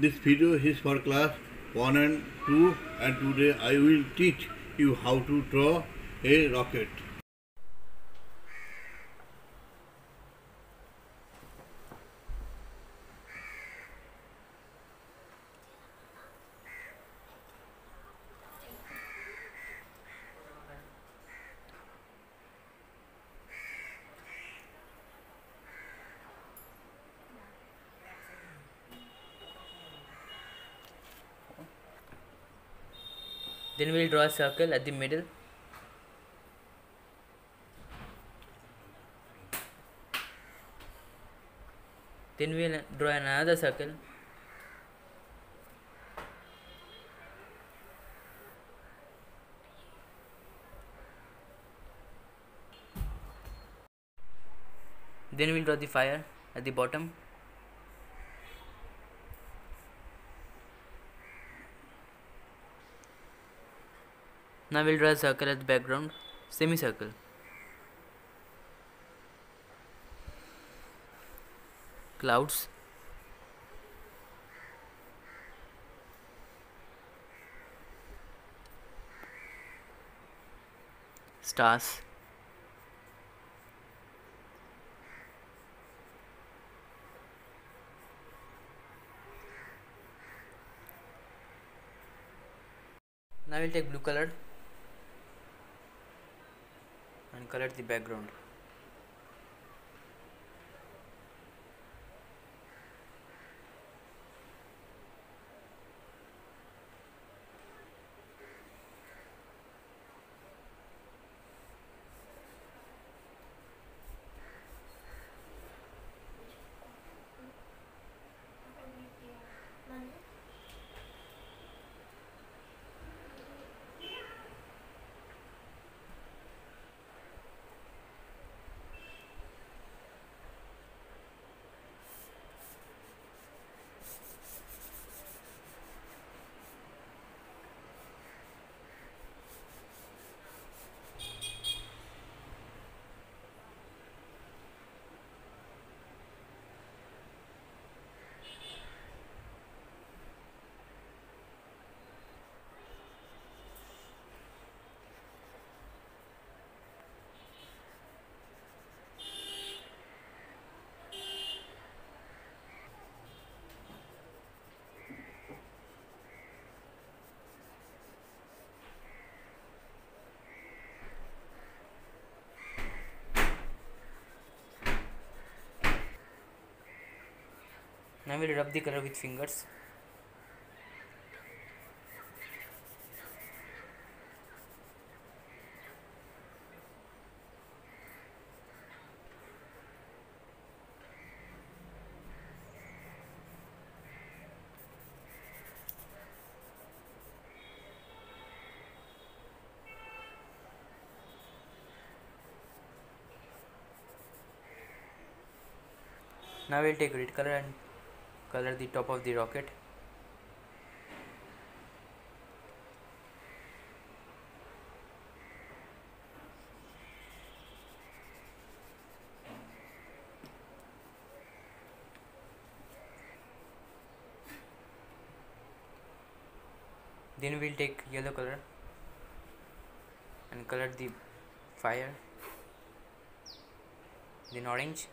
this video is for class 1 and 2 and today I will teach you how to draw a rocket. Then we'll draw a circle at the middle. Then we'll draw another circle. Then we'll draw the fire at the bottom. Now we'll draw a circle as background, semicircle. Clouds. Stars. Now we'll take blue color Color the background. Now we'll rub the color with fingers. Now we'll take red color and color the top of the rocket. Then we'll take yellow color and color the fire. Then orange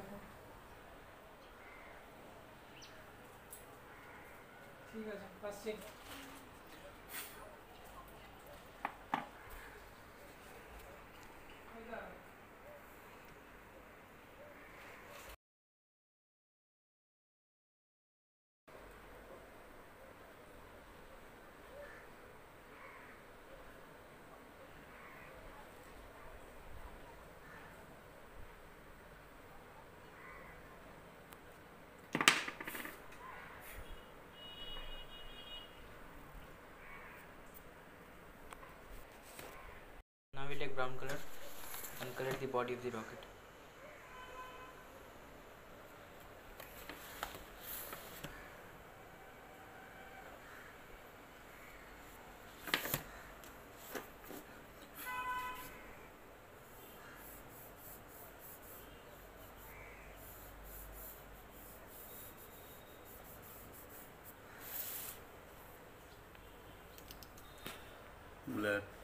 ঠিক আছে আসছি brown color and color the body of the rocket. Black.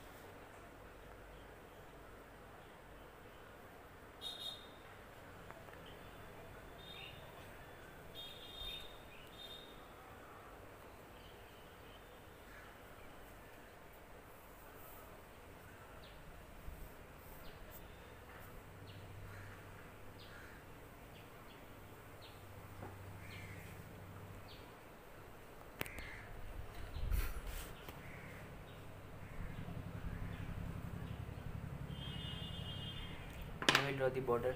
Draw the border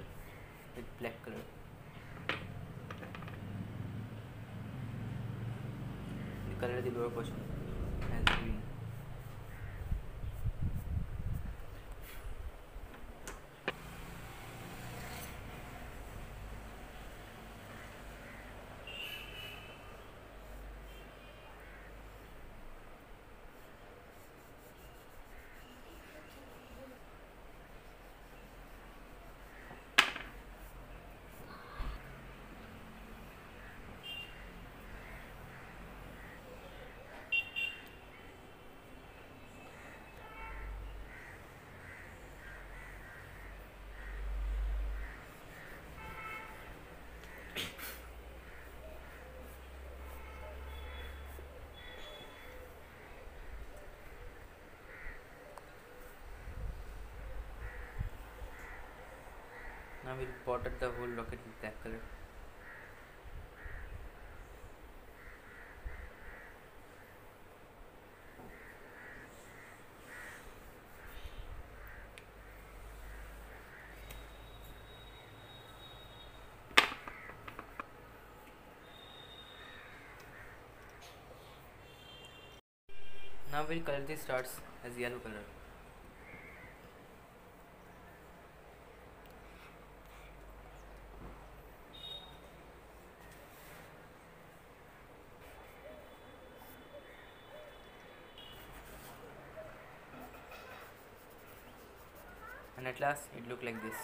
with black color. The color the lower portion We'll border the whole rocket with black color. Now we'll color the stars as yellow color. At last it looked like this